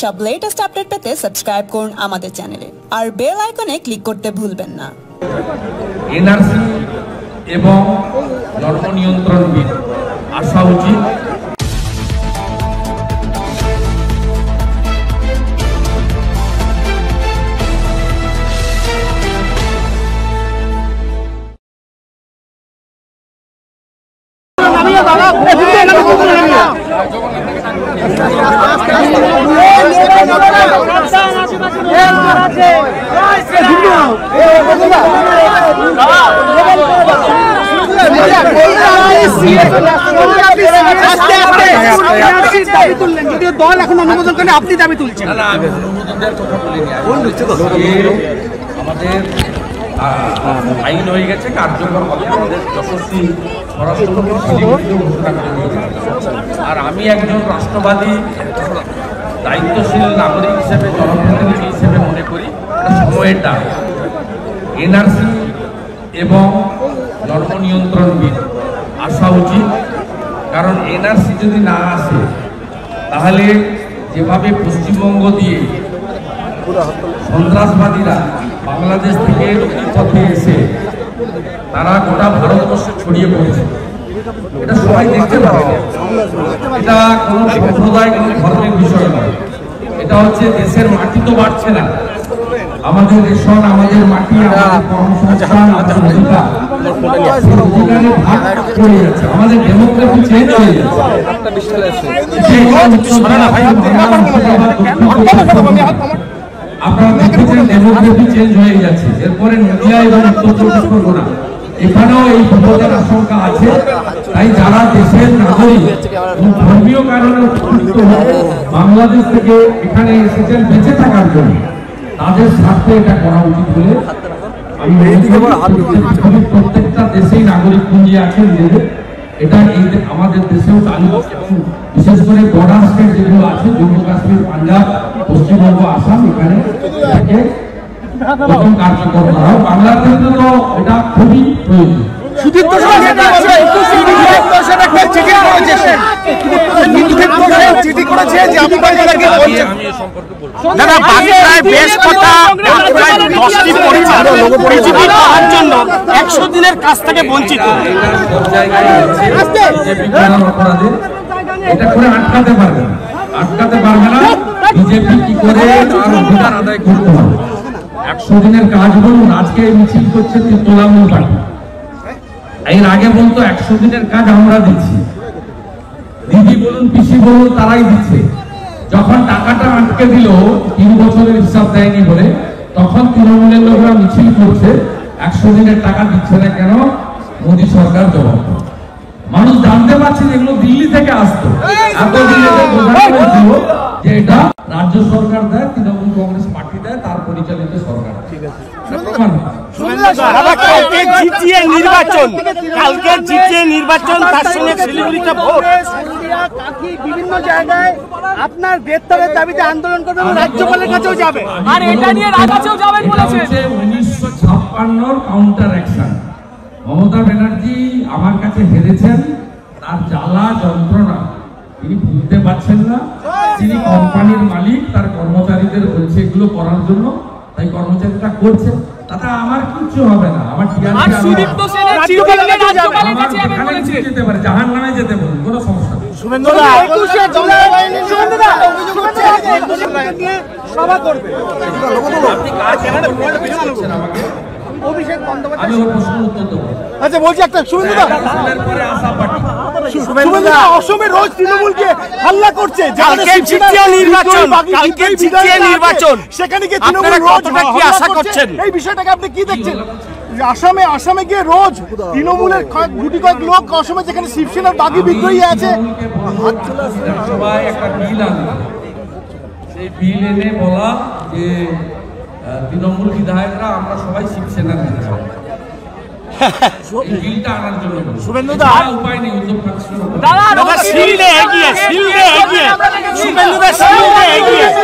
সব latest update পেতে subscribe করুন আমাদের চ্যানেলে আর বেল আইকনে ক্লিক করতে ভুলবেন না। এনআরসি এবং নর্ম নিয়ন্ত্রণ বিল আসা উচিত। দল এখন অনুমোদন আপনি তুলছেন আমাদের হয়ে গেছে আমাদের। আর আমি একজন রাষ্ট্রবাদী, দায়িত্বশীল নাগরিক হিসেবে, জনপ্রতিনিধি হিসেবে মনে করি সময়ের এনআরসি এবং জন্ম নিয়ন্ত্রণ উচিত কারণ এনআরসি যদি না আসে, তাহলে যেভাবে পশ্চিমবঙ্গ দিয়ে সন্ত্রাসবাদীরা বাংলাদেশ থেকে পথে এসে তারা গোটা ভারতবর্ষে ছড়িয়ে পড়েছে, এটা সবাই দেখতে পাবে। এটা কোনো সম্প্রদায়, কোনো ধর্মের বিষয় নয়। এটা হচ্ছে দেশের মাটি তো বাড়ছে না। আমাদের রেশন আমাদের মাটি আমাদের কর্মসংস্থান আমাদের অধিকার ডেমোগ্রাফি চেঞ্জ হয়ে যাচ্ছে আপনারা দেখেছেন ডেমোগ্রাফি চেঞ্জ হয়ে যাচ্ছে এরপরে নদিয়া এবং উত্তর চব্বিশ পরগনা এখানেও এই বিপদের আশঙ্কা আছে তাই যারা দেশের নাগরিক ধর্মীয় কারণে বাংলাদেশ থেকে এখানে এসেছেন বেঁচে থাকার জন্য তাদের স্বার্থে এটা করা উচিত বলে প্রত্যেকটা দেশেই নাগরিক পুঞ্জি আছে নিজেদের এটা এই আমাদের দেশেও চালু এবং বিশেষ করে বর্ডার স্টেট যেগুলো আছে জম্মু কাশ্মীর পাঞ্জাব পশ্চিমবঙ্গ আসাম এখানে এটাকে প্রথম কার্যকর করা হয় বাংলার ক্ষেত্রে তো এটা খুবই প্রয়োজন। সুদীপ্ত সেন যেটা একশো দিনের কাছ থেকে বঞ্চিত। এটা করে আটকাতে পারবে না। আটকাতে পারবে না। বিজেপি কি করে তার অধিকার আদায় করতে হবে একশো দিনের কাজ বলুন আজকে মিছিল করছে তোলামূল পার্টি। এর আগে বলতো একশো দিনের কাজ আমরা দিচ্ছি। দিদি বলুন পিসি বলুন তারাই দিচ্ছে। যখন টাকাটা আটকে দিল তিন বছরের হিসাব দেয়নি বলে তখন তৃণমূলের লোকরা মিছিল করছে একশো দিনের টাকা দিচ্ছে না কেন? মোদী সরকার জবাব মানুষ জানতে পারছে যে এগুলো দিল্লি থেকে আসতো। যে এটা রাজ্য সরকার দেয় তৃণমূল কংগ্রেস পার্টি দেয় তার পরিচালিত সরকার ঠিক আছে। দাদা কালকে জিটিএ নির্বাচন! কালকে জিটিএ নির্বাচন তার সঙ্গে শিলিগুড়িতে ভোট। কাকি বিভিন্ন জায়গায় আপনার গ্রেপ্তারের দাবিতে আন্দোলন করবে এবং রাজ্যপালের কাছেও যাবে। আর এটা নিয়ে যাবেন বলেছেন। উনিশশো ছাপ্পান্নর কাউন্টার অ্যাকশন মমতা ব্যানার্জি আমার কাছে হেরেছেন তার জ্বালা যন্ত্রণা তিনি ভুলতে পারছেন না। তিনি কোম্পানির মালিক তার কর্মচারীদের বলছে এগুলো করার জন্য তাই কর্মচারীরা করছে। তাতে আমার কিচ্ছু হবে না আমার আর টিআরপি সুদীপ্ত সেনের চিঠি রাজ্যপালের কাছে যাবেন যেখানে যেতে পারে জাহান যেতে বলুন কোনো সমস্যা নেই একুশে জুলাই শুভেন্দুদা, শুভেন্দুদা, একুশে নিয়ে সভা করবে অভিষেক বন্দ্যোপাধ্যায় আমি ওর প্রশ্নের উত্তর দেবো আচ্ছা বলছি একটা পরে পার্টি শুভেন্দুদা অসমে রোজ তৃণমূলকে হাল্লা করছে নির্বাচন। সেখানে গিয়ে তৃণমূল রোজ আশা করছেন? এই বিষয়টাকে আপনি কি দেখছেন? আসামে আসামে গিয়ে রোজ তৃণমূলের কয়েক- গুটি কয়েক লোক অসমে যেখানে শিবসেনার বাকি বিদ্রোহী আছে। সবাই একটা বিল আনবে সেই বিল এনে বলা যে তৃণমূল বিধায়করা আমরা সবাই শিবসেনার বিধায়ক। শুভেন্দুদা উপায় নেই উদ্যোগ প্রকাশের উপর। দাদা দাদা শিল্ডে এগিয়ে শিল্ডে এগিয়ে শুভেন্দুদা শিল্ডে এগিয়ে শুভেন্দুদা শিল্ডে